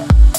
Podcast.